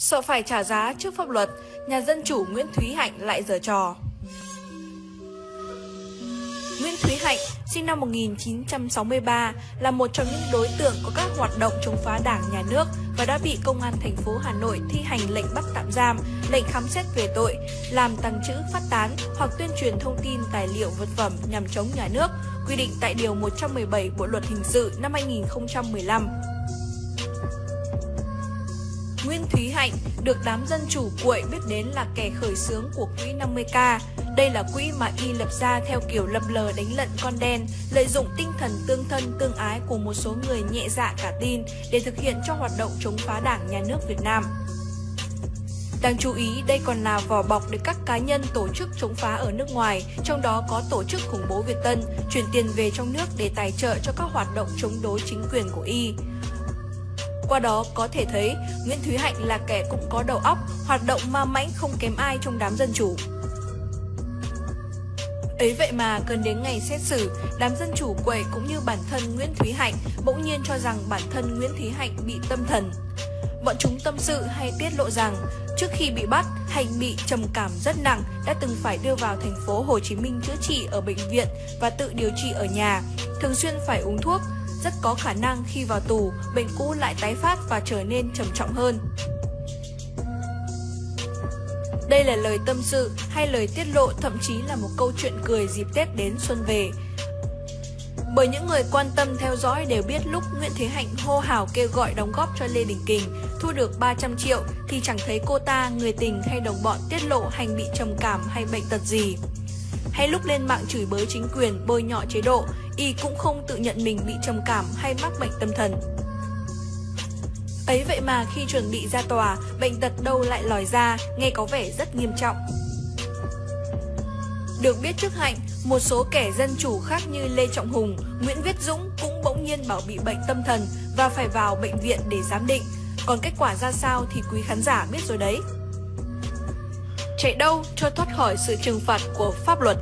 Sợ phải trả giá trước pháp luật, nhà dân chủ Nguyễn Thúy Hạnh lại giở trò. Nguyễn Thúy Hạnh, sinh năm 1963, là một trong những đối tượng có các hoạt động chống phá đảng nhà nước và đã bị Công an thành phố Hà Nội thi hành lệnh bắt tạm giam, lệnh khám xét về tội làm tăng trữ phát tán hoặc tuyên truyền thông tin tài liệu vật phẩm nhằm chống nhà nước, quy định tại Điều 117 Bộ Luật Hình sự năm 2015. Nguyễn Thúy Hạnh được đám dân chủ cuội biết đến là kẻ khởi xướng của quỹ 50K. Đây là quỹ mà y lập ra theo kiểu lập lờ đánh lận con đen, lợi dụng tinh thần tương thân tương ái của một số người nhẹ dạ cả tin để thực hiện cho hoạt động chống phá đảng nhà nước Việt Nam. Đáng chú ý, đây còn là vỏ bọc để các cá nhân tổ chức chống phá ở nước ngoài, trong đó có tổ chức khủng bố Việt Tân, chuyển tiền về trong nước để tài trợ cho các hoạt động chống đối chính quyền của Y. Qua đó có thể thấy Nguyễn Thúy Hạnh là kẻ cũng có đầu óc, hoạt động ma mãnh không kém ai trong đám dân chủ. Ấy vậy mà gần đến ngày xét xử, đám dân chủ quậy cũng như bản thân Nguyễn Thúy Hạnh bỗng nhiên cho rằng bản thân Nguyễn Thúy Hạnh bị tâm thần. Bọn chúng tâm sự hay tiết lộ rằng trước khi bị bắt, Hạnh bị trầm cảm rất nặng, đã từng phải đưa vào thành phố Hồ Chí Minh chữa trị ở bệnh viện và tự điều trị ở nhà, thường xuyên phải uống thuốc, rất có khả năng khi vào tù, bệnh cũ lại tái phát và trở nên trầm trọng hơn. Đây là lời tâm sự hay lời tiết lộ thậm chí là một câu chuyện cười dịp Tết đến xuân về. Bởi những người quan tâm theo dõi đều biết lúc Nguyễn Thế Hạnh hô hào kêu gọi đóng góp cho Lê Đình Kình thu được 300 triệu thì chẳng thấy cô ta, người tình hay đồng bọn tiết lộ hành bị trầm cảm hay bệnh tật gì. Hay lúc lên mạng chửi bới chính quyền, bôi nhọ chế độ, y cũng không tự nhận mình bị trầm cảm hay mắc bệnh tâm thần. Ấy vậy mà khi chuẩn bị ra tòa, bệnh tật đâu lại lòi ra, nghe có vẻ rất nghiêm trọng. Được biết trước Hạnh, một số kẻ dân chủ khác như Lê Trọng Hùng, Nguyễn Viết Dũng cũng bỗng nhiên bảo bị bệnh tâm thần và phải vào bệnh viện để giám định. Còn kết quả ra sao thì quý khán giả biết rồi đấy. Chạy đâu cho thoát khỏi sự trừng phạt của pháp luật.